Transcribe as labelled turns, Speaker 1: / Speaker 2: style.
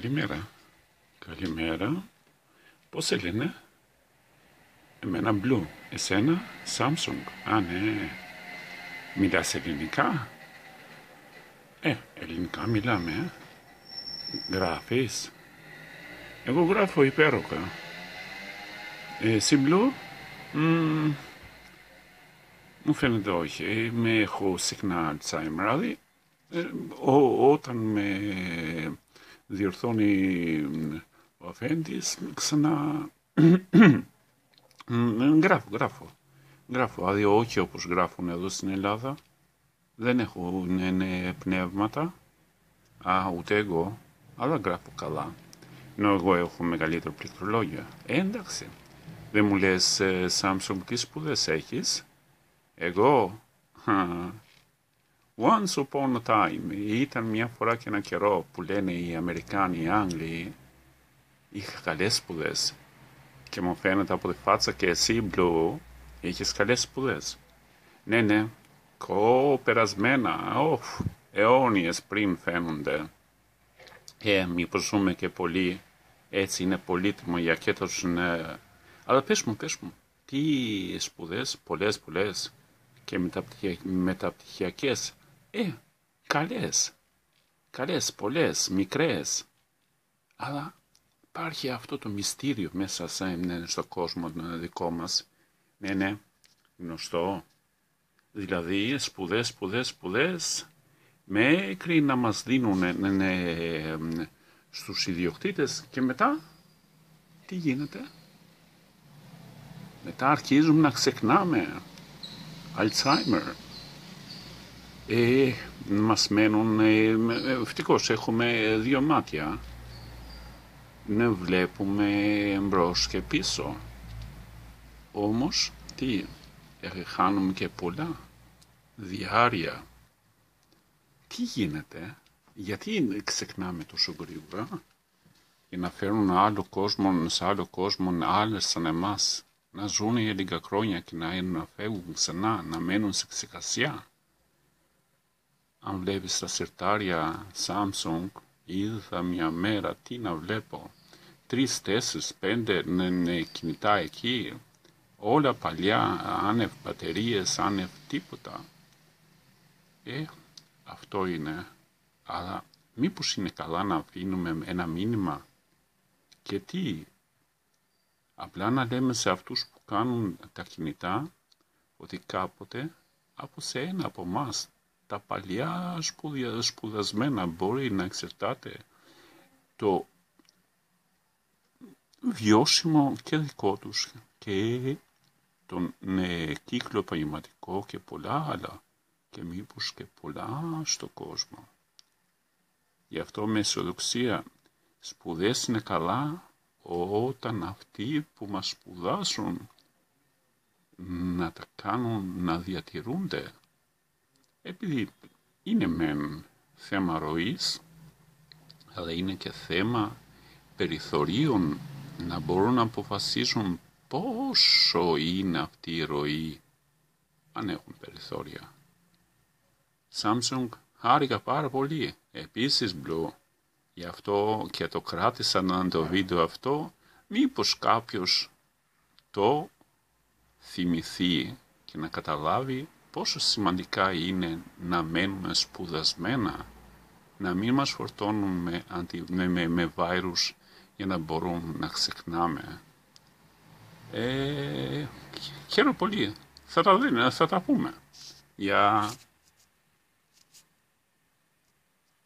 Speaker 1: Καλημέρα. Καλημέρα. Πώς σε λένε; Εμένα Blue. Εσένα Samsung. Α, ναι. Μιλάς ελληνικά; Ε, ελληνικά μιλάμε, ε. Γράφεις. Εγώ γράφω υπέροχα. Ε, εσύ Blue? Μ, μου φαίνεται όχι. Με έχω συχνά Alzheimer. Δηλαδή, ε, ό- όταν με διορθώνει ο αφέντης, ξανά Μ, γράφω, γράφω. Γράφω, δηλαδή όχι όπως γράφουν εδώ στην Ελλάδα. Δεν έχουν είναι πνεύματα. Α, ούτε εγώ. Αλλά γράφω καλά. Ενώ εγώ έχω μεγαλύτερο πληκτρολόγιο. Ε, εντάξει. Δεν μου λες, ε, Samsung, τι σπουδές έχεις; Εγώ, χα, once upon a time, ήταν μια φορά και ένα καιρό που λένε οι Αμερικάνοι, οι Άγγλοι, είχα καλές σπουδές. Και μου φαίνεται από τη φάτσα και εσύ, Blue, είχες καλές σπουδές. Ναι, ναι, κοπερασμένα, οφ, αιώνιες πριν φαίνονται. Ε, μήπως ζούμε και πολύ, έτσι είναι πολύτιμο για και τους, ναι. Αλλά πες μου, πες μου, τι σπουδές, πολλές, πολλές και μεταπτυχια- μεταπτυχιακές. Ε, καλές, καλές, πολλές, μικρές. Αλλά υπάρχει αυτό το μυστήριο μέσα σε, ναι, στο κόσμο ε, δικό μας. Ναι, ναι, γνωστό. Δηλαδή, σπουδές, σπουδές, σπουδές, μέχρι να μας δίνουν ναι, ναι, ε, στους ιδιοκτήτες και μετά, τι γίνεται; Μετά αρχίζουμε να ξεχνάμε. Alzheimer. Ε, μας μένουν, ε, ε, ευτυχώς έχουμε δύο μάτια. Ναι, βλέπουμε μπρος και πίσω. Όμως, τι, ε, χάνουμε και πολλά. Διάρκεια. Τι γίνεται, γιατί ξεχνάμε τόσο γρήγορα; Για να φέρουν άλλο κόσμο, σε άλλο κόσμο, άλλες σαν εμάς, να ζουν για λίγα χρόνια και να, να φεύγουν ξανά, να μένουν σε ξεχασιά. Αν βλέπεις τα σερτάρια Samsung, είδα μια μέρα, τι να βλέπω, τρεις, τέσσερις, πέντε ναι, ναι, κινητά εκεί, όλα παλιά, άνευ μπαταρίες, άνευ τίποτα. Ε, αυτό είναι. Αλλά μήπως είναι καλά να αφήνουμε ένα μήνυμα και τι, απλά να λέμε σε αυτούς που κάνουν τα κινητά ότι κάποτε από σε ένα από εμά τα παλιά σπουδια, σπουδασμένα μπορεί να εξετάται το βιώσιμο και δικό τους και τον ναι, κύκλο επαγγελματικό και πολλά άλλα και μήπως και πολλά στο κόσμο. Γι' αυτό με αισιοδοξία σπουδές είναι καλά όταν αυτοί που μας σπουδάσουν να τα κάνουν να διατηρούνται. Επειδή είναι μεν θέμα ροής, αλλά είναι και θέμα περιθωρίων να μπορούν να αποφασίσουν πόσο είναι αυτή η ροή αν έχουν περιθώρια. Samsung χάρηκα πάρα πολύ. Επίσης Blue. Γι' αυτό και το κράτησα να το βίντεο αυτό. Μήπως κάποιος το θυμηθεί και να καταλάβει πόσο σημαντικά είναι να μένουμε σπουδασμένα. Να μην μας φορτώνουν με, αντι, με, με, με βάιρους για να μπορούμε να ξεχνάμε. Ε, χαίρομαι πολύ. Θα τα, δίνω, θα τα πούμε. Γεια.